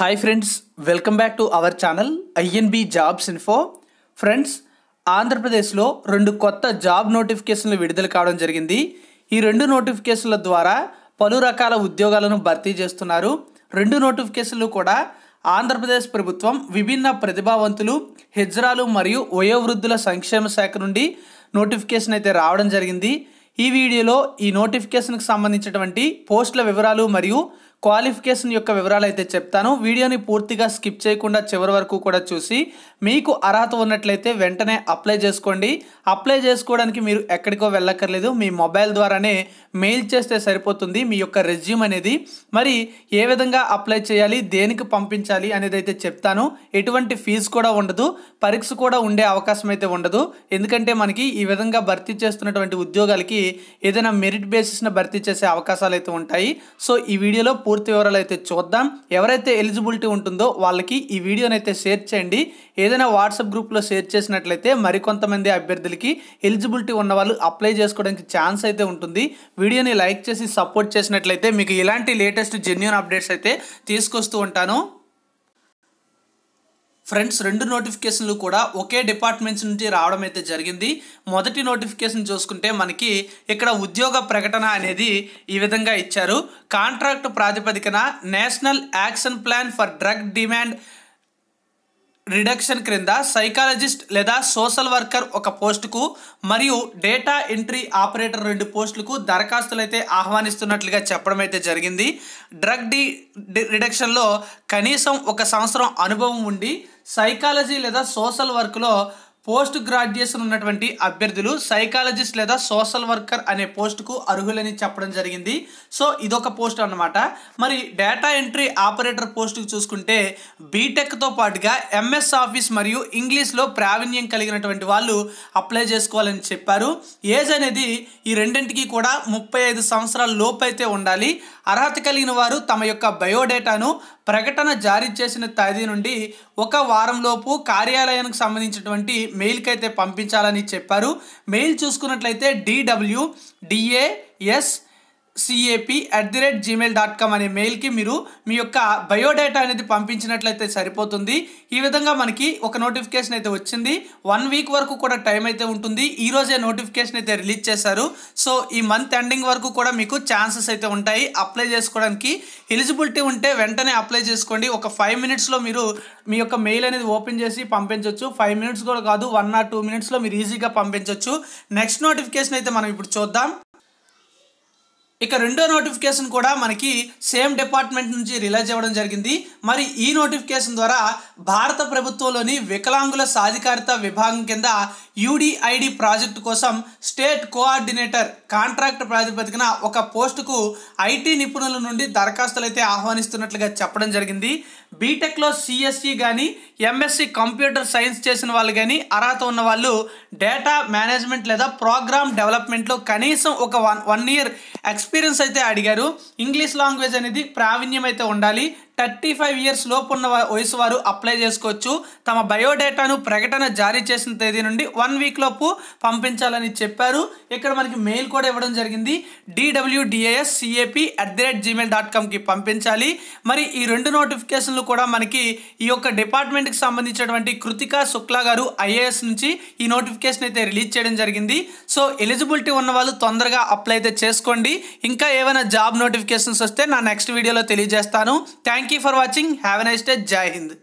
Hi friends welcome back to our channel INB jobs info friends ఆంధ్రప్రదేశ్లో రెండు కొత్త job నోటిఫికేషన్లు విడుదల కావడం జరిగింది. ఈ రెండు నోటిఫికేషన్ల ద్వారా పలు రకాల ఉద్యోగాలను భర్తీ చేస్తున్నారు. రెండు నోటిఫికేషన్లు కూడా ఆంధ్రప్రదేశ్ ప్రభుత్వం విభిన్న ప్రతిభావంతులు హెజ్రాలు మరియు వయోవృద్ధుల సంక్షేమ శాఖ నుండి నోటిఫికేషన్ అయితే రావడం జరిగింది. ఈ వీడియోలో ఈ నోటిఫికేషన్కి సంబంధించినటువంటి పోస్టుల వివరాలు మరియు క్వాలిఫికేషన్ యొక్క వివరాలు అయితే చెప్తాను. వీడియోని పూర్తిగా స్కిప్ చేయకుండా చివరి వరకు కూడా చూసి మీకు అర్హత ఉన్నట్లయితే వెంటనే అప్లై చేసుకోండి. అప్లై చేసుకోవడానికి మీరు ఎక్కడికో వెళ్ళక్కర్లేదు. మీ మొబైల్ ద్వారానే మెయిల్ చేస్తే సరిపోతుంది. మీ యొక్క రెజ్యూమ్ అనేది. మరి ఏ విధంగా అప్లై చేయాలి? దేనికి పంపించాలి? అనేది అయితే చెప్తాను. ఎటువంటి ఫీజు కూడా ఉండదు. పరీక్ష కూడా ఉండే అవకాశం అయితే ఉండదు. ఎందుకంటే మనకి ఈ విధంగా భర్తీ చేస్తున్నటువంటి ఉద్యోగాలకి ఏదైనా మెరిట్ బేసిస్న భర్తీ చేసే అవకాశాలు అయితే ఉంటాయి. సో ఈ వీడియోలో పూర్తి వివరాలు అయితే చూద్దాం. ఎవరైతే ఎలిజిబిలిటీ ఉంటుందో వాళ్ళకి ఈ వీడియోని అయితే షేర్ చేయండి. ఏదైనా వాట్సాప్ గ్రూప్లో షేర్ చేసినట్లయితే మరికొంతమంది అభ్యర్థులకి ఎలిజిబిలిటీ ఉన్న వాళ్ళు అప్లై చేసుకోవడానికి ఛాన్స్ అయితే ఉంటుంది. వీడియోని లైక్ చేసి సపోర్ట్ చేసినట్లయితే మీకు ఇలాంటి లేటెస్ట్ జెన్యున్ అప్డేట్స్ అయితే తీసుకొస్తూ ఉంటాను. ఫ్రెండ్స్ రెండు నోటిఫికేషన్లు కూడా ఒకే డిపార్ట్మెంట్స్ నుంచి రావడం అయితే జరిగింది. మొదటి నోటిఫికేషన్ చూసుకుంటే మనకి ఇక్కడ ఉద్యోగ ప్రకటన అనేది ఈ విధంగా ఇచ్చారు. కాంట్రాక్ట్ ప్రాతిపదికన national action plan for drug demand reduction క్రింద సైకాలజిస్ట్ లేదా సోషల్ వర్కర్ ఒక పోస్టుకు మరియు డేటా ఎంట్రీ ఆపరేటర్ రెండు పోస్టులకు దరఖాస్తులు అయితే ఆహ్వానిస్తున్నట్లుగా చెప్పడం అయితే జరిగింది. డ్రగ్ డి రిడక్షన్లో కనీసం ఒక సంవత్సరం అనుభవం ఉండి సైకాలజీ లేదా సోషల్ వర్క్లో పోస్ట్ గ్రాడ్యుయేషన్ ఉన్నటువంటి అభ్యర్థులు సైకాలజిస్ట్ లేదా సోషల్ వర్కర్ అనే పోస్టుకు అర్హులని చెప్పడం జరిగింది. సో ఇదొక పోస్ట్ అన్నమాట. మరి డేటా ఎంట్రీ ఆపరేటర్ పోస్టుకు చూసుకుంటే బీటెక్తో పాటుగా ఎంఎస్ ఆఫీస్ మరియు ఇంగ్లీష్లో ప్రావీణ్యం కలిగినటువంటి వాళ్ళు అప్లై చేసుకోవాలని చెప్పారు. ఏజ్ అనేది ఈ రెండింటికి కూడా ముప్పై ఐదు సంవత్సరాల లోపు అయితే ఉండాలి. అర్హత కలిగిన వారు తమ యొక్క బయోడేటాను ప్రకటన జారీ చేసిన తేదీ నుండి ఒక వారంలోపు కార్యాలయానికి సంబంధించినటువంటి మెయిల్కి అయితే పంపించాలని చెప్పారు. మెయిల్ చూసుకున్నట్లయితే DW DAS CAP at the rate Gmail dot com అనే మెయిల్కి మీరు మీ యొక్క బయోడేటా అనేది పంపించినట్లయితే సరిపోతుంది. ఈ విధంగా మనకి ఒక నోటిఫికేషన్ అయితే వచ్చింది. వన్ వీక్ వరకు కూడా టైం అయితే ఉంటుంది. ఈ రోజే నోటిఫికేషన్ అయితే రిలీజ్ చేశారు. సో ఈ మంత్ ఎండింగ్ వరకు కూడా మీకు ఛాన్సెస్ అయితే ఉంటాయి. అప్లై చేసుకోవడానికి ఎలిజిబిలిటీ ఉంటే వెంటనే అప్లై చేసుకోండి. ఒక ఫైవ్ మినిట్స్లో మీరు మీ యొక్క మెయిల్ అనేది ఓపెన్ చేసి పంపించవచ్చు ఫైవ్ మినిట్స్ కూడా కాదు వన్ ఆర్ టూ మినిట్స్లో మీరు ఈజీగా పంపించవచ్చు నెక్స్ట్ నోటిఫికేషన్ అయితే మనం ఇప్పుడు చూద్దాం. ఇక రెండో నోటిఫికేషన్ కూడా మనకి సేమ్ డిపార్ట్మెంట్ నుంచి రిలీజ్ అవ్వడం జరిగింది. మరి ఈ నోటిఫికేషన్ ద్వారా భారత ప్రభుత్వంలోని వికలాంగుల సాధికారిత విభాగం కింద యూడిఐడి ప్రాజెక్టు కోసం స్టేట్ కోఆర్డినేటర్ కాంట్రాక్ట్ ప్రాతిపదికన ఒక పోస్టుకు ఐటీ నిపుణుల నుండి దరఖాస్తులు అయితే ఆహ్వానిస్తున్నట్లుగా చెప్పడం జరిగింది. బీటెక్లో సిఎస్సి కానీ ఎంఎస్సి కంప్యూటర్ సైన్స్ చేసిన వాళ్ళు కానీ అర్హత ఉన్న వాళ్ళు డేటా మేనేజ్మెంట్ లేదా ప్రోగ్రామ్ డెవలప్మెంట్లో కనీసం ఒక వన్ వన్ ఇయర్ ఎక్స్పీరియన్స్ అయితే అడిగారు. ఇంగ్లీష్ లాంగ్వేజ్ అనేది ప్రావీణ్యం అయితే ఉండాలి. థర్టీ ఫైవ్ ఇయర్స్ లోపు ఉన్న వయసు వారు అప్లై చేసుకోవచ్చు. తమ బయోడేటాను ప్రకటన జారీ చేసిన తేదీ నుండి వన్ వీక్ లోపు పంపించాలని చెప్పారు. ఇక్కడ మనకి మెయిల్ కూడా ఇవ్వడం జరిగింది. DWDAS CAP at the rate Gmail dot కామ్కి పంపించాలి. మరి ఈ రెండు నోటిఫికేషన్లు కూడా మనకి ఈ యొక్క డిపార్ట్మెంట్కి సంబంధించినటువంటి కృతికా శుక్లా గారు ఐఏఎస్ నుంచి ఈ నోటిఫికేషన్ అయితే రిలీజ్ చేయడం జరిగింది. సో ఎలిజిబిలిటీ ఉన్న వాళ్ళు తొందరగా అప్లై అయితే చేసుకోండి. ఇంకా ఏమైనా జాబ్ నోటిఫికేషన్స్ వస్తే నా నెక్స్ట్ వీడియోలో తెలియజేస్తాను. Thank Thank you for watching. Have a nice day. Jai Hind.